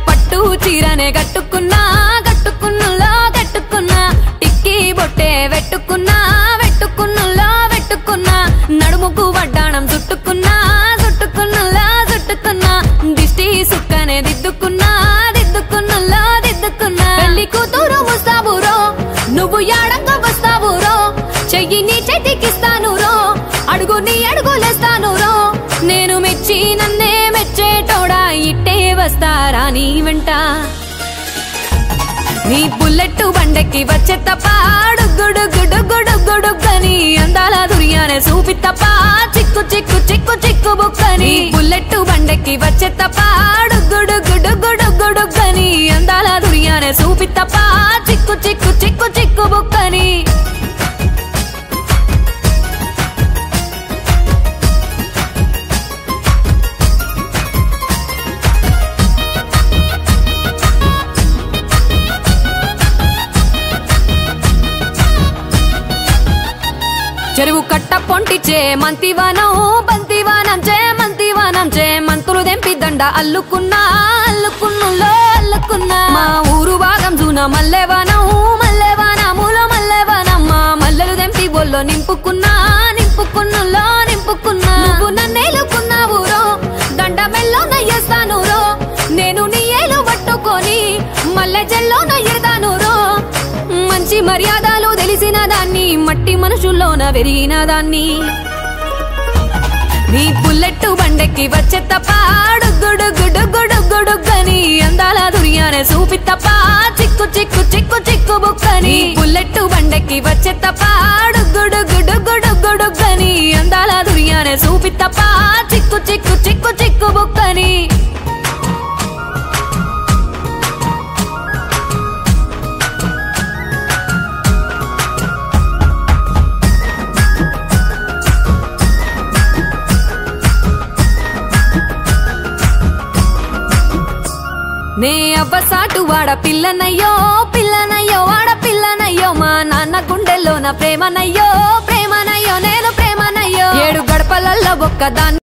పట్టు చీరనే కట్టుకున్నా కట్టుకున్నలో కట్టుకున్నా టిక్కి బొట్టే పెట్టుకున్నా పెట్టుకున్నలో పెట్టుకున్నా నడుముకు వడ్డాణం చుట్టుకున్నా చుట్టుకున్నలో చుట్టుకున్నా దిష్టి సుక్కనే దిద్దుకున్నా దిద్దుకున్నలో దిద్దుకున్నా. పెళ్ళి కూతురు వస్తావురో నువ్వు యాడంగా వస్తావురో చెయ్యి నీ చేతికి వస్తారా నీ వెంట? నీ బుల్లెట్ బండకి వచ్చే తప్ప గుడుగుడుగుడుగుడుగుడుగని అందాల దుర్యానే చూపి తప్ప చిక్కు చిక్కు చిక్కు చిక్కు బుక్కని. బుల్లెట్ బండకి వచ్చే తప్ప గుడుగుడుగుడుగుడుగని అందాల దుర్యానే చూపి తప్ప చిక్కు చిక్కు చిక్కు చిక్కు బుక్క చెరువు కట్ట పొంటిచే మంతివానం బంతివానం చే మంతివానం చే మంతులు దెంపి దండ అల్లుకున్నా అల్లుకున్నులో అల్లుకున్నా. మా ఊరు భాగం జూన మల్లెవానం మల్లెవానములో మల్లెవానం మా మల్లెలు దెంపి బొల్లో నింపుకున్నా నింపుకున్నులో నింపుకున్నా. నువ్వు నన్నేలుకున్నావు రో దండ మెల్లో నయ్యేస్తాను రో. నేను నీ ఏలు పట్టుకొని మల్లె జల్లో నయ్యేదాను రో. మంచి మర్యాద రోజుల్లోన పెరిగిన దాన్ని. నీ బుల్లెట్ బండెక్కి వచ్చే తప్ప గుడుగుడుగుడుగుడుగని అందాల దునియానే చూపి తప్ప చిక్కు చిక్కు చిక్కు చిక్కు బుక్కని. బుల్లెట్ బండెక్కి వచ్చే తప్ప గుడుగుడుగుడుగుడుగని అందాల దునియానే చూపి తప్ప చిక్కు చిక్కు చిక్కు చిక్కు బుక్కని. నే అవ్వసాటు వాడ పిల్లనయ్యో పిల్లనయ్యో వాడ పిల్లనయ్యో మా నాన్న గుండెల్లో నా ప్రేమనయ్యో ప్రేమనయ్యో నేను ప్రేమనయ్యో. ఏడు గడపలల్లో ఒక్క దాన్ని